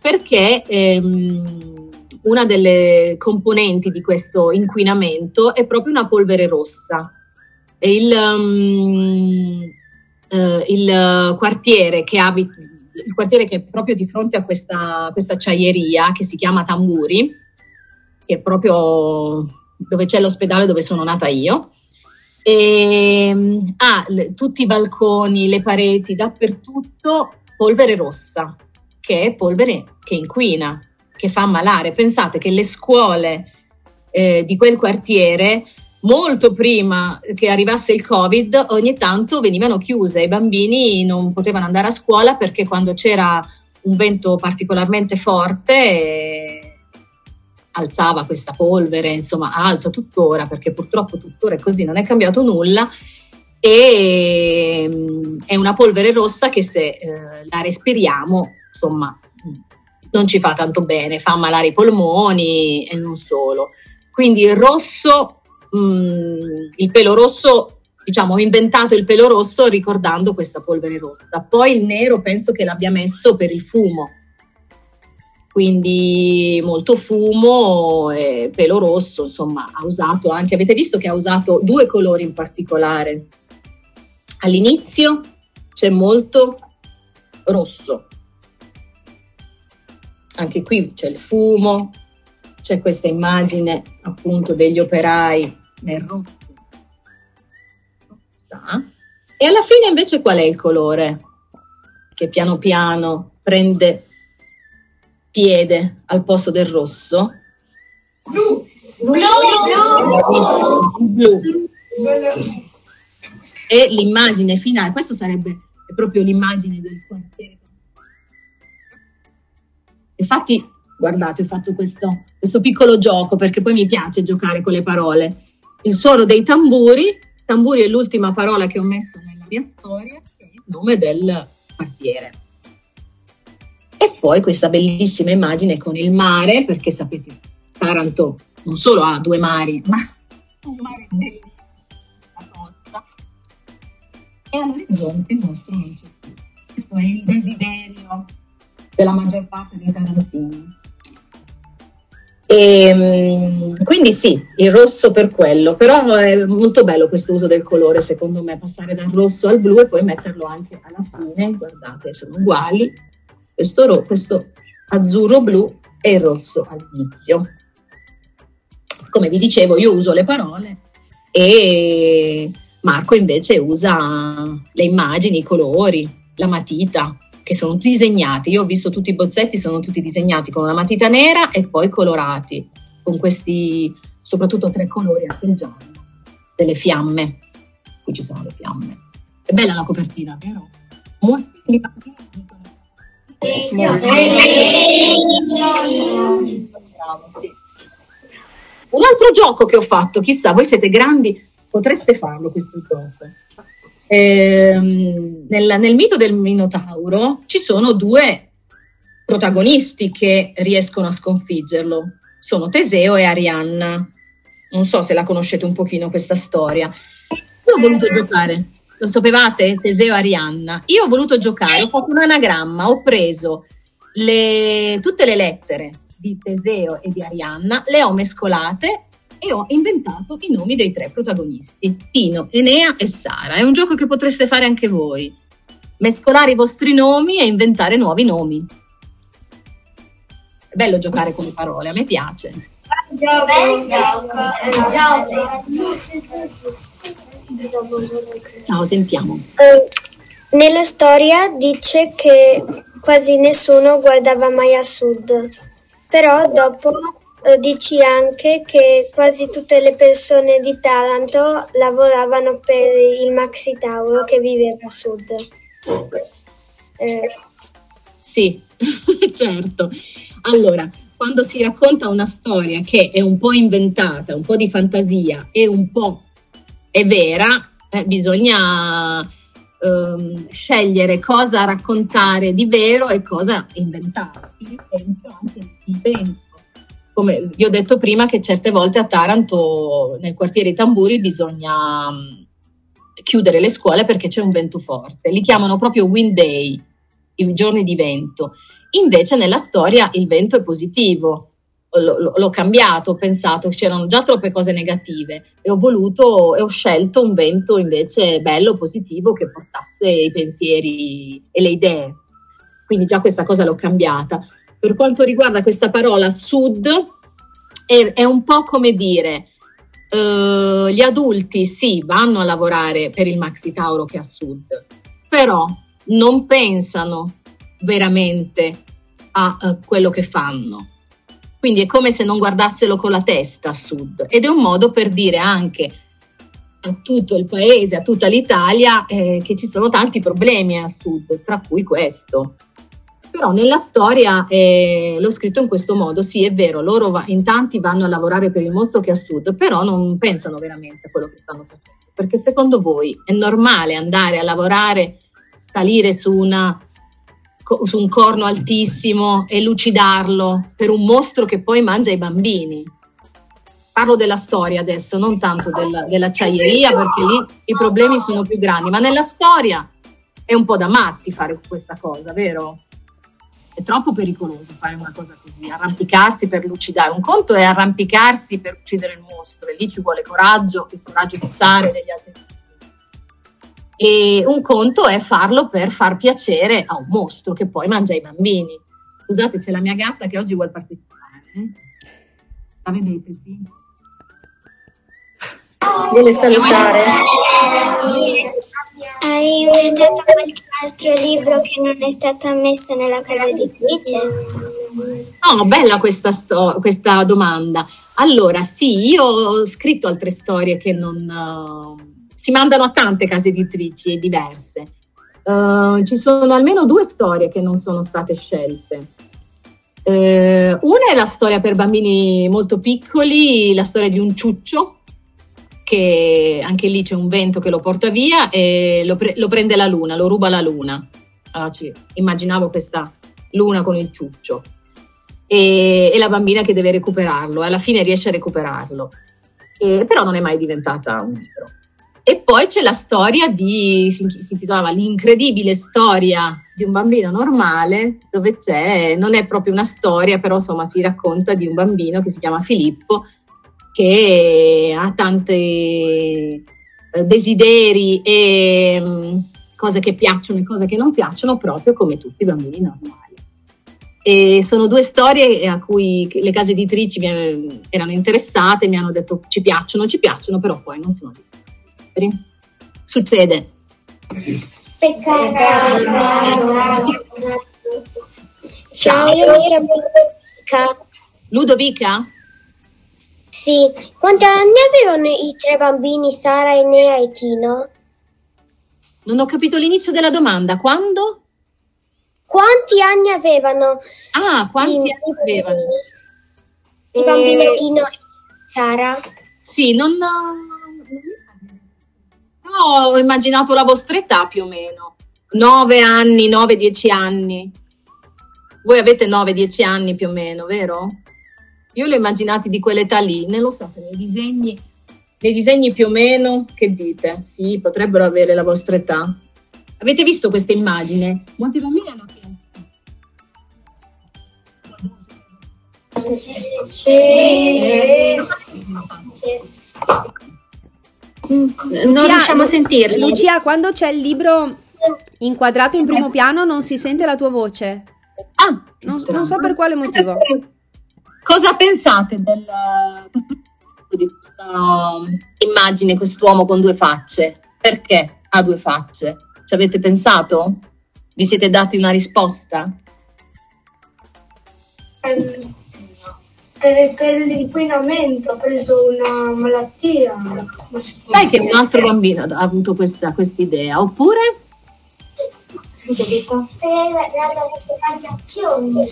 S1: perché ehm, una delle componenti di questo inquinamento è proprio una polvere rossa. Il, um, eh, il quartiere che abita, il quartiere che è proprio di fronte a questa, questa acciaieria che si chiama Tamburi, che è proprio dove c'è l'ospedale dove sono nata io. E ha le- tutti i balconi, le pareti, dappertutto polvere rossa, che è polvere che inquina, che fa ammalare. Pensate che le scuole eh, di quel quartiere, molto prima che arrivasse il Covid, ogni tanto venivano chiuse. I bambini non potevano andare a scuola perché quando c'era un vento particolarmente forte eh, alzava questa polvere, insomma alza tuttora perché purtroppo tuttora è così, non è cambiato nulla e mm, è una polvere rossa che se eh, la respiriamo, insomma, mm, non ci fa tanto bene, fa ammalare i polmoni e non solo. Quindi il rosso, mm, il pelo rosso, diciamo, ho inventato il pelo rosso ricordando questa polvere rossa. Poi il nero penso che l'abbia messo per il fumo, quindi molto fumo e pelo rosso, insomma, ha usato anche, avete visto che ha usato due colori in particolare. All'inizio c'è molto rosso, anche qui c'è il fumo, c'è questa immagine appunto degli operai nel rosso. Rossa. E alla fine invece qual è il colore che piano piano prende piede al posto del rosso? Bravissimo, il blu. E l'immagine finale, questo sarebbe proprio l'immagine del quartiere Infatti, guardate, ho fatto questo, questo piccolo gioco perché poi mi piace giocare con le parole. Il suono dei tamburi, tamburi è l'ultima parola che ho messo nella mia storia, che è il nome del quartiere. E poi questa bellissima immagine con il mare, perché sapete, Taranto non solo ha due mari, ma un mare bellissimo, la costa, e all'orizzonte non c'è più. Questo è il desiderio della maggior parte dei tarantini. E, mm, quindi sì, il rosso per quello, però è molto bello questo uso del colore secondo me, passare dal rosso al blu e poi metterlo anche alla fine, guardate sono uguali, questo, questo azzurro blu e il rosso all'inizio. Come vi dicevo io uso le parole e Marco invece usa le immagini, i colori, la matita, che sono tutti disegnati. Io ho visto tutti i bozzetti, sono tutti disegnati con una matita nera e poi colorati, con questi soprattutto tre colori, anche il giallo, delle fiamme. Qui ci sono le fiamme. È bella la copertina, vero? Moltissimi bambini dicono. Bravo, sì. Un altro gioco che ho fatto, chissà, voi siete grandi, potreste farlo questo gioco. Ehm, nel, nel mito del Minotauro ci sono due protagonisti che riescono a sconfiggerlo. Sono Teseo e Arianna. Non so se la conoscete un pochino questa storia. Io ho voluto giocare, lo sapevate? Teseo e Arianna. Io ho voluto giocare, ho fatto un anagramma, ho preso le- tutte le lettere di Teseo e di Arianna, le ho mescolate e ho inventato i nomi dei tre protagonisti, Tino, Enea e Sara. È un gioco che potreste fare anche voi. Mescolare i vostri nomi e inventare nuovi nomi. È bello giocare con le parole, a me piace. Ciao, sentiamo.
S3: Eh, nella storia dice che quasi nessuno guardava mai a sud, però dopo dici anche che quasi tutte le persone di Taranto lavoravano per il Maxi Tauro che viveva a sud. Eh,
S1: Sì, certo. Allora, quando si racconta una storia che è un po' inventata, un po' di fantasia e un po' è vera, eh, bisogna ehm, scegliere cosa raccontare di vero e cosa inventare. Il tempo anche il vento. Come vi ho detto prima che certe volte a Taranto, nel quartiere Tamburi, bisogna mh, chiudere le scuole perché c'è un vento forte. Li chiamano proprio wind day, i giorni di vento. Invece nella storia il vento è positivo. L- l'ho cambiato, ho pensato che c'erano già troppe cose negative e ho voluto e ho scelto un vento invece bello, positivo, che portasse i pensieri e le idee. Quindi già questa cosa l'ho cambiata. Per quanto riguarda questa parola sud, è, è un po' come dire, eh, gli adulti sì, vanno a lavorare per il Maxi Tauro che è a sud, però non pensano veramente a eh, quello che fanno. Quindi è come se non guardassero con la testa a sud ed è un modo per dire anche a tutto il paese, a tutta l'Italia, eh, che ci sono tanti problemi a sud, tra cui questo. Però nella storia eh, l'ho scritto in questo modo, sì è vero, loro va- in tanti vanno a lavorare per il mostro che è a sud, però non pensano veramente a quello che stanno facendo, perché secondo voi è normale andare a lavorare, salire su, una, su un corno altissimo e lucidarlo per un mostro che poi mangia i bambini? Parlo della storia adesso, non tanto del- dell'acciaieria, perché lì i problemi sono più grandi, ma nella storia è un po' da matti fare questa cosa, vero? È troppo pericoloso fare una cosa così, arrampicarsi per lucidare. Un conto è arrampicarsi per uccidere il mostro, e lì ci vuole coraggio, il coraggio di Sara e degli altri. E un conto è farlo per far piacere a un mostro che poi mangia i bambini. Scusate, c'è la mia gatta che oggi vuole partecipare. eh? La vedete, sì?
S5: Vuole salutare.
S3: hai inventato qualche altro libro che non è stato ammesso nella casa editrice?
S1: No, bella questa, sto- questa domanda. Allora, sì, io ho scritto altre storie che non eh, si mandano a tante case editrici e diverse. Eh, ci sono almeno due storie che non sono state scelte. Eh, una è la storia per bambini molto piccoli, la storia di un ciuccio, che anche lì c'è un vento che lo porta via e lo, pre- lo prende la luna, lo ruba la luna. Allora, ci- immaginavo questa luna con il ciuccio e, e la bambina che deve recuperarlo, alla fine riesce a recuperarlo, E- però non è mai diventata un libro. E poi c'è la storia di, si intitolava L'incredibile storia di un bambino normale, dove c'è, non è proprio una storia, però insomma si racconta di un bambino che si chiama Filippo, che ha tanti eh, desideri e mm, cose che piacciono e cose che non piacciono, proprio come tutti i bambini normali. E sono due storie a cui le case editrici mi eh, erano interessate, mi hanno detto ci piacciono, ci piacciono, però poi non sono libri. Succede.
S3: Ciao, io mi chiamo Ludovica.
S1: Ludovica?
S3: Sì, quanti anni avevano i tre bambini Sara, Enea e Tino?
S1: Non ho capito l'inizio della domanda. Quando?
S3: Quanti anni avevano
S1: Ah, quanti
S3: i,
S1: anni avevano?
S3: i bambini
S1: Eh,
S3: Tino e Sara?
S1: Sì, non... No, ho immaginato la vostra età più o meno. 9 anni, 9-10 anni. Voi avete 9-10 anni più o meno, vero? Io li ho immaginati di quell'età lì. Non lo so se nei disegni, nei disegni più o meno, che dite? Sì, potrebbero avere la vostra età. Avete visto questa immagine? Molti bambini hanno chiesto.
S7: Non riusciamo a sentirli.
S8: Lucia, quando c'è il libro inquadrato in primo piano non si sente la tua voce.
S1: Ah,
S8: Non, non so per quale motivo.
S1: Cosa pensate del, di questa immagine, quest'uomo con due facce? Perché ha due facce? Ci avete pensato? Vi siete dati una risposta?
S9: Per, per l'inquinamento ha preso una malattia.
S1: Sai che un altro bambino ha avuto questa idea, oppure?
S3: Per le radiazioni.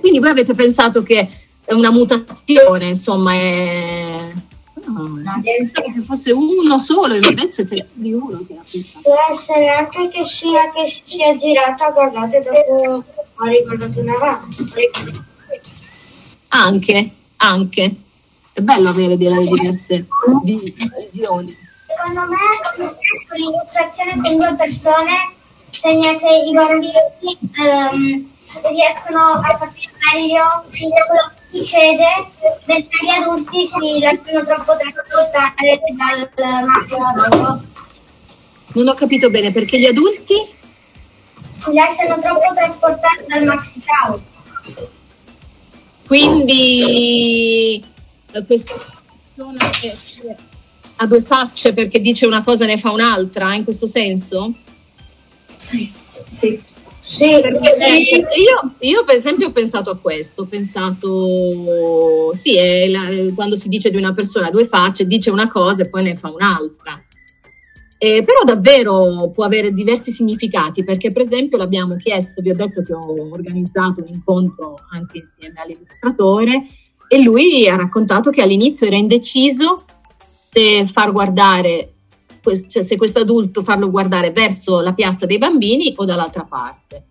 S1: Quindi voi avete pensato che è una mutazione, insomma, è... Ah, pensavo che fosse uno solo, invece c'è più di uno che ha pensato.
S9: Può essere anche che sia che si sia girata, guardate, dopo ho ricordato in avanti.
S1: Anche, anche. È bello avere delle diverse vi- visioni.
S3: Secondo me l'illustrazione con due persone segna che i bambini ehm, riescono a capire meglio quello che succede, mentre gli adulti si lasciano troppo trasportare dal macchinario.
S1: Non ho capito bene perché gli adulti
S3: Si lasciano troppo trasportare dal maxi tower.
S1: Quindi eh, questa persona ha due facce perché dice una cosa e ne fa un'altra, in questo senso?
S7: Sì, sì.
S9: Sì,
S1: Perché,
S9: sì.
S1: eh, io, io, per esempio ho pensato a questo, ho pensato, sì, è la- quando si dice di una persona due facce, dice una cosa e poi ne fa un'altra. Eh, però davvero può avere diversi significati, perché per esempio l'abbiamo chiesto, vi ho detto che ho organizzato un incontro anche insieme all'illustratore e lui ha raccontato che all'inizio era indeciso se far guardare, cioè se questo adulto farlo guardare verso la piazza dei bambini o dall'altra parte.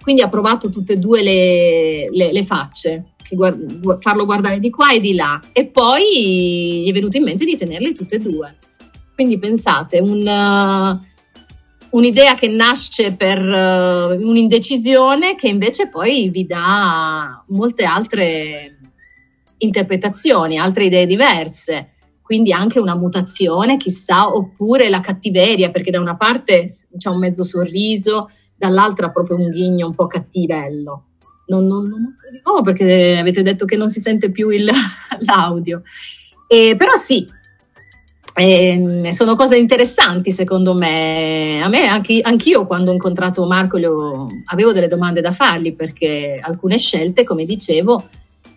S1: Quindi ha provato tutte e due le, le- le facce, guard- gu- farlo guardare di qua e di là, e poi gli è venuto in mente di tenerle tutte e due. Quindi pensate, un, uh, un'idea che nasce per uh, un'indecisione che invece poi vi dà molte altre interpretazioni, altre idee diverse. Quindi anche una mutazione, chissà, oppure la cattiveria, perché da una parte c'è un mezzo sorriso, dall'altra proprio un ghigno un po' cattivello. Non, non, non nuovo perché avete detto che non si sente più il- l'audio. Eh, però sì, ehm, sono cose interessanti secondo me. A me anche, anch'io quando ho incontrato Marco ho- avevo delle domande da fargli perché alcune scelte, come dicevo,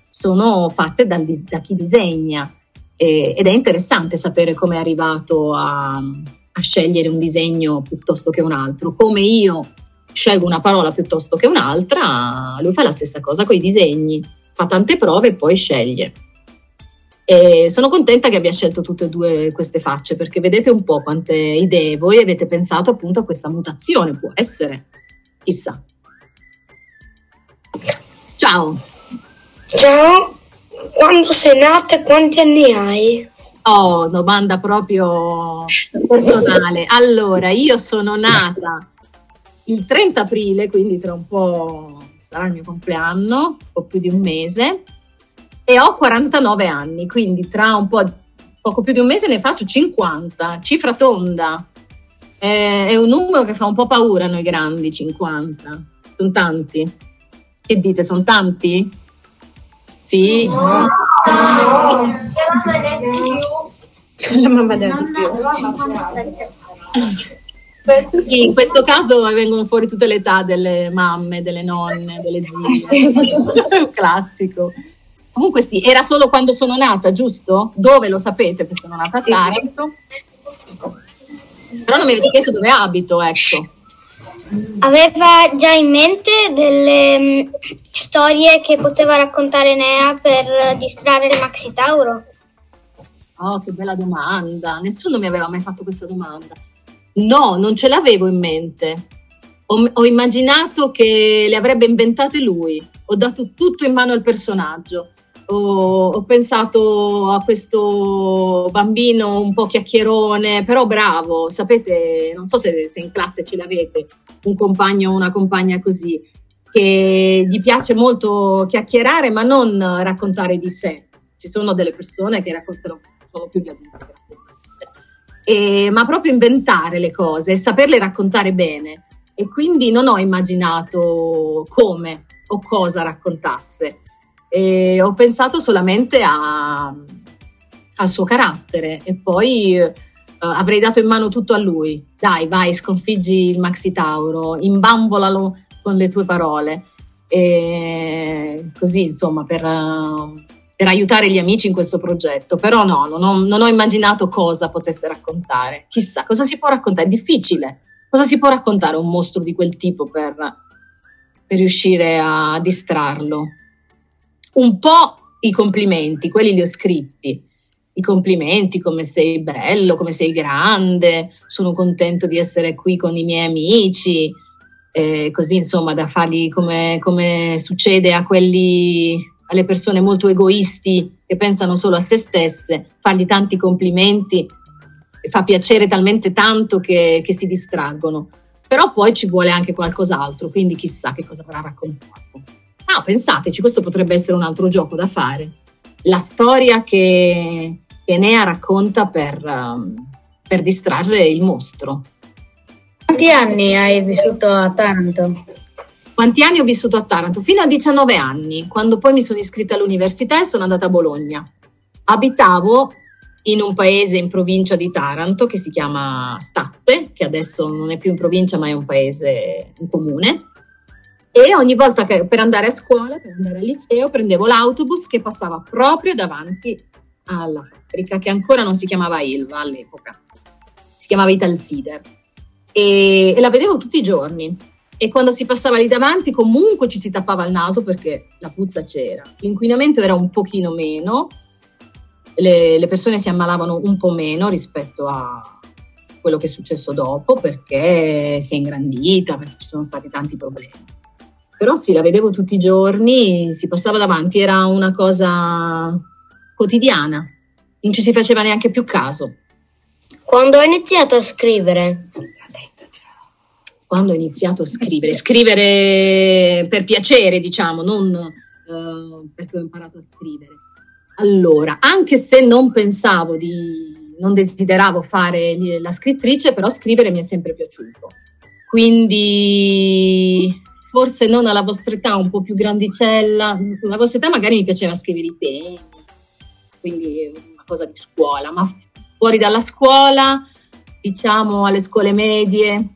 S1: sono fatte dal da chi disegna E- ed è interessante sapere come è arrivato a, a scegliere un disegno piuttosto che un altro. Come io scelgo una parola piuttosto che un'altra, lui fa la stessa cosa con i disegni, fa tante prove e poi sceglie. E sono contenta che abbia scelto tutte e due queste facce perché vedete un po' quante idee voi avete pensato appunto a questa mutazione, può essere, chissà. Ciao.
S6: Ciao, quando sei nata e quanti anni hai?
S1: Oh, domanda proprio personale. Allora, io sono nata il 30 aprile, quindi tra un po' sarà il mio compleanno, un più di un mese, e ho 49 anni, quindi tra un po', poco più di un mese ne faccio 50, cifra tonda. È un numero che fa un po' paura a noi grandi, 50. Sono tanti. Che dite, sono tanti? Sì.
S9: La mamma del più.
S1: Sì, in questo caso vengono fuori tutte le età delle mamme, delle nonne, delle zie. È un classico. Comunque sì, era solo quando sono nata, giusto? Dove lo sapete? Perché sono nata a Taranto. Però non mi avete chiesto dove abito, ecco.
S3: Aveva già in mente delle mm, storie che poteva raccontare Nea per distrarre il Maxi Tauro?
S1: Oh, che bella domanda. Nessuno mi aveva mai fatto questa domanda. No, non ce l'avevo in mente. Ho, ho immaginato che le avrebbe inventate lui. Ho dato tutto in mano al personaggio. Ho, ho pensato a questo bambino un po' chiacchierone, però bravo. Sapete, non so se, se in classe ce l'avete, un compagno o una compagna così, che gli piace molto chiacchierare, ma non raccontare di sé. Ci sono delle persone che raccontano, sono più adulti. di. E- ma proprio inventare le cose e saperle raccontare bene. E quindi non ho immaginato come o cosa raccontasse. E ho pensato solamente a- al suo carattere e poi eh, avrei dato in mano tutto a lui. Dai, vai, sconfiggi il Maxi Tauro, imbambolalo con le tue parole. E così, insomma, per, per aiutare gli amici in questo progetto. Però no, non ho, non ho immaginato cosa potesse raccontare. Chissà, cosa si può raccontare? È difficile. Cosa si può raccontare un mostro di quel tipo per, per riuscire a distrarlo? Un po' i complimenti, quelli li ho scritti. I complimenti, come sei bello, come sei grande, sono contento di essere qui con i miei amici, eh, così insomma da fargli come, come succede a quelli, alle persone molto egoisti che pensano solo a se stesse, fargli tanti complimenti fa piacere talmente tanto che, che si distraggono. Però poi ci vuole anche qualcos'altro, quindi chissà che cosa avrà raccontato. Ah, pensateci, questo potrebbe essere un altro gioco da fare. La storia che Enea racconta per, um, per distrarre il mostro.
S5: Quanti anni hai vissuto a Taranto?
S1: Quanti anni ho vissuto a Taranto? Fino a 19 anni, quando poi mi sono iscritta all'università e sono andata a Bologna. Abitavo in un paese in provincia di Taranto che si chiama Statte, che adesso non è più in provincia ma è un paese, un comune. E ogni volta che per andare a scuola, per andare al liceo, prendevo l'autobus che passava proprio davanti alla fabbrica, che ancora non si chiamava Ilva all'epoca, si chiamava Italsider. E, e la vedevo tutti i giorni. E quando si passava lì davanti, comunque ci si tappava il naso perché la puzza c'era. L'inquinamento era un pochino meno, le, le persone si ammalavano un po' meno rispetto a quello che è successo dopo perché si è ingrandita, perché ci sono stati tanti problemi. Però sì, la vedevo tutti i giorni, si passava davanti, era una cosa quotidiana, non ci si faceva neanche più caso.
S4: Quando ho iniziato a scrivere?
S1: Quando ho iniziato a scrivere, scrivere per piacere, diciamo, non eh, perché ho imparato a scrivere. Allora, anche se non pensavo di, non desideravo fare la scrittrice, però scrivere mi è sempre piaciuto. Quindi forse non alla vostra età, un po' più grandicella, alla vostra età magari mi piaceva scrivere i temi, quindi una cosa di scuola, ma fuori dalla scuola, diciamo alle scuole medie,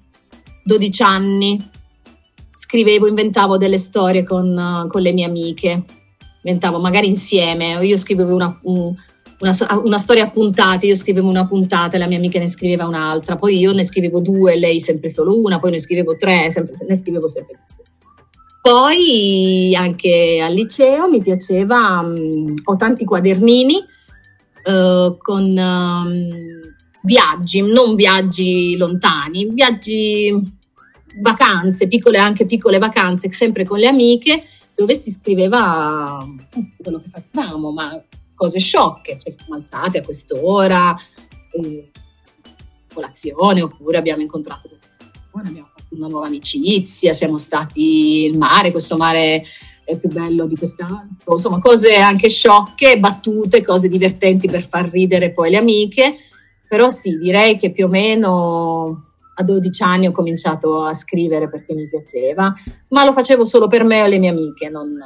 S1: 12 anni, scrivevo, inventavo delle storie con, con le mie amiche, inventavo magari insieme, io scrivevo una, un- una, una storia a puntate, io scrivevo una puntata e la mia amica ne scriveva un'altra, poi io ne scrivevo due, lei sempre solo una, poi ne scrivevo tre, sempre, ne scrivevo sempre due. Poi anche al liceo mi piaceva, mh, ho tanti quadernini eh, con ehm, viaggi, non viaggi lontani, viaggi, vacanze, piccole anche piccole vacanze, sempre con le amiche, dove si scriveva tutto quello che facevamo, ma cose sciocche, cioè siamo alzate a quest'ora, eh, colazione, oppure abbiamo incontrato questa persona, abbiamo fatto una nuova amicizia, siamo stati in mare, questo mare è più bello di quest'altro, insomma cose anche sciocche, battute, cose divertenti per far ridere poi le amiche, però sì, direi che più o meno a 12 anni ho cominciato a scrivere perché mi piaceva, ma lo facevo solo per me e le mie amiche, non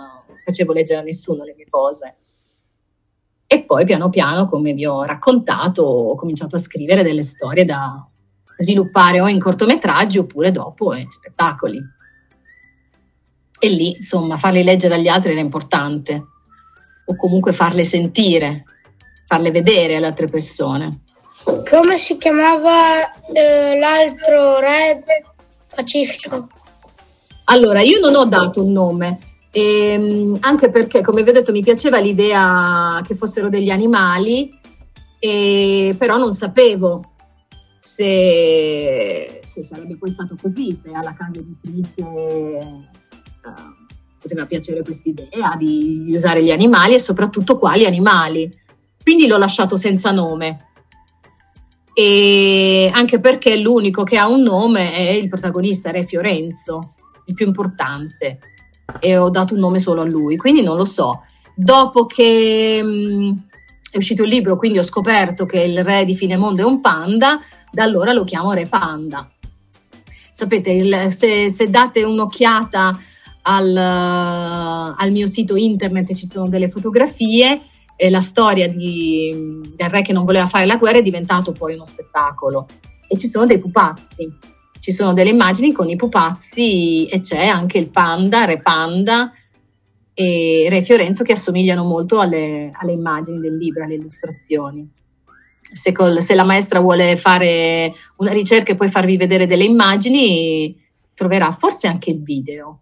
S1: facevo leggere a nessuno le mie cose. E poi piano piano, come vi ho raccontato, ho cominciato a scrivere delle storie da sviluppare o in cortometraggi oppure dopo in spettacoli. E lì, insomma, farle leggere agli altri era importante, o comunque farle sentire, farle vedere alle altre persone.
S6: Come si chiamava eh, l'altro re Pacifico?
S1: Allora, io non ho dato un nome, ehm, anche perché, come vi ho detto, mi piaceva l'idea che fossero degli animali, e, però non sapevo se, se sarebbe poi stato così, se alla casa editrice eh, poteva piacere questa idea di usare gli animali e soprattutto quali animali. Quindi l'ho lasciato senza nome. E anche perché l'unico che ha un nome è il protagonista, Re Fiorenzo, il più importante. E ho dato un nome solo a lui, quindi non lo so. Dopo che mh, è uscito il libro, quindi ho scoperto che il re di Finemondo è un panda, da allora lo chiamo Re Panda. Sapete, il- se, se date un'occhiata al, al mio sito internet ci sono delle fotografie e la storia di- del re che non voleva fare la guerra è diventato poi uno spettacolo e ci sono dei pupazzi, ci sono delle immagini con i pupazzi e c'è anche il panda, Re Panda e Re Fiorenzo che assomigliano molto alle, alle immagini del libro, alle illustrazioni. Se, col- se la maestra vuole fare una ricerca e poi farvi vedere delle immagini, troverà forse anche il video.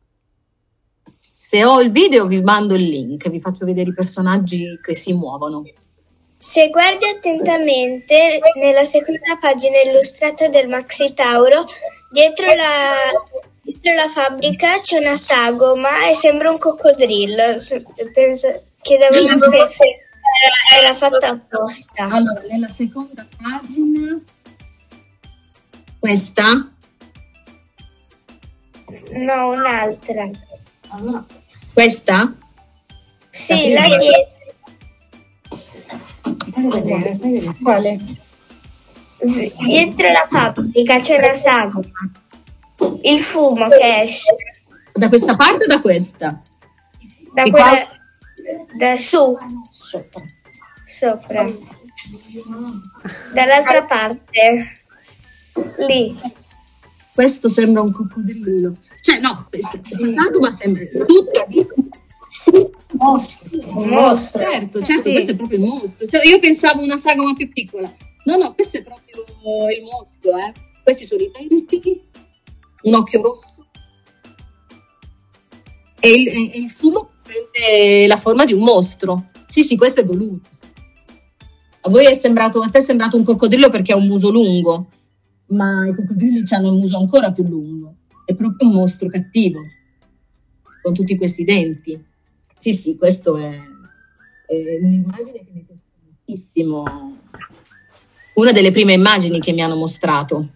S1: Se ho il video vi mando il link, vi faccio vedere i personaggi che si muovono.
S3: Se guardi attentamente nella seconda pagina illustrata del Maxi Tauro, dietro la, dietro la fabbrica c'è una sagoma e sembra un coccodrillo. Pensa- chiedevamo se era, era fatta apposta.
S1: Allora, nella seconda pagina, questa,
S3: No, un'altra.
S1: questa,
S3: Sì, là dietro.
S5: Quale?
S3: Dietro la fabbrica c'è una sagoma. Il fumo che esce
S1: da questa parte o da questa?
S3: da quella
S1: qua?
S3: da su sopra. Dall'altra parte. Lì.
S1: Questo sembra un coccodrillo. Cioè, no, questa, questa sagoma sembra tutta di...
S5: Un mostro.
S1: Certo, certo,
S8: Sì.
S1: questo è proprio il mostro. Cioè, io pensavo una sagoma più piccola. No, no, questo è proprio il mostro, eh. Questi sono i denti, un occhio rosso. E il, e il fumo prende la forma di un mostro. Sì, sì, questo è voluto. A voi è sembrato, a te è sembrato un coccodrillo perché ha un muso lungo, ma i coccodrilli hanno un muso ancora più lungo. È proprio un mostro cattivo, con tutti questi denti. Sì, sì, questo è, è un'immagine che mi piace moltissimo. Una delle prime immagini che mi hanno mostrato.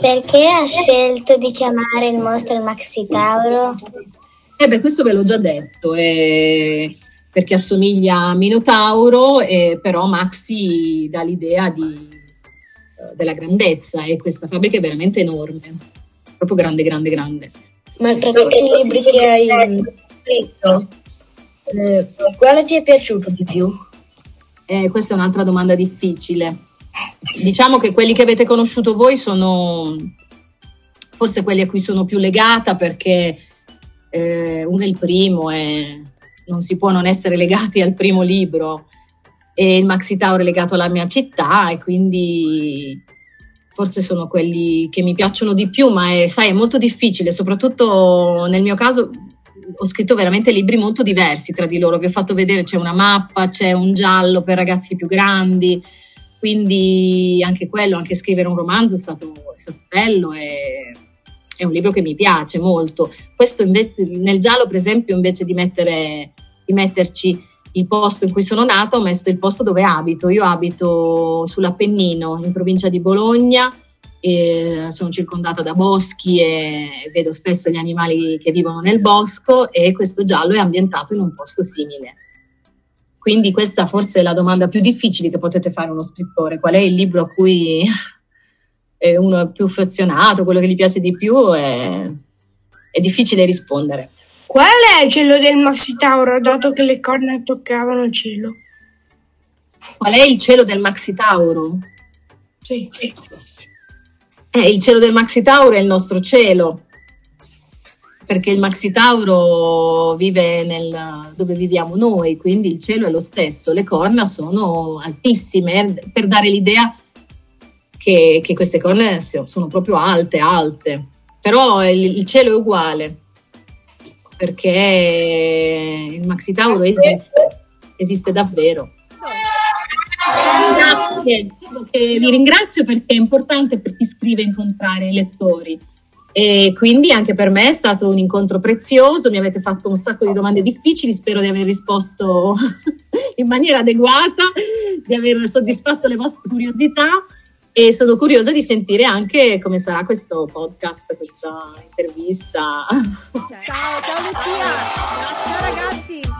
S3: Perché ha scelto di chiamare il mostro il Maxi Tauro?
S1: Eh beh, questo ve l'ho già detto, eh, perché assomiglia a Minotauro, eh, però Maxi dà l'idea di, eh, della grandezza e questa fabbrica è veramente enorme, proprio grande, grande, grande.
S4: Ma tra tutti i libri che hai scritto, eh, quale ti è piaciuto di più?
S1: Eh, questa è un'altra domanda difficile. Diciamo che quelli che avete conosciuto voi sono forse quelli a cui sono più legata perché eh, uno è il primo e non si può non essere legati al primo libro e il Maxi Tauro è legato alla mia città e quindi forse sono quelli che mi piacciono di più, ma è, sai, è molto difficile, soprattutto nel mio caso ho scritto veramente libri molto diversi tra di loro, vi ho fatto vedere c'è una mappa, c'è un giallo per ragazzi più grandi, quindi anche quello, anche scrivere un romanzo è stato, è stato bello e è un libro che mi piace molto. Questo invece, nel giallo, per esempio, invece di, mettere, di metterci il posto in cui sono nata, ho messo il posto dove abito. Io abito sull'Appennino, in provincia di Bologna, sono circondata da boschi e vedo spesso gli animali che vivono nel bosco e questo giallo è ambientato in un posto simile. Quindi questa forse è la domanda più difficile che potete fare a uno scrittore. Qual è il libro a cui uno è più affezionato, quello che gli piace di più? È, è difficile rispondere.
S6: Qual è il cielo del Maxi Tauro, dato che le corna toccavano il cielo?
S1: Qual è il cielo del Maxi Tauro?
S6: Sì.
S1: Eh, il cielo del Maxi Tauro è il nostro cielo, perché il Maxi Tauro vive nel, dove viviamo noi, quindi il cielo è lo stesso. Le corna sono altissime, per dare l'idea che, che queste corna sono proprio alte, alte. Però il, il cielo è uguale perché il Maxi Tauro esiste, esiste davvero. Grazie, vi ringrazio perché è importante per chi scrive incontrare i lettori. E quindi anche per me è stato un incontro prezioso, mi avete fatto un sacco di domande difficili, spero di aver risposto in maniera adeguata, di aver soddisfatto le vostre curiosità e sono curiosa di sentire anche come sarà questo podcast, questa intervista.
S8: Ciao, ciao Lucia. Ciao ragazzi.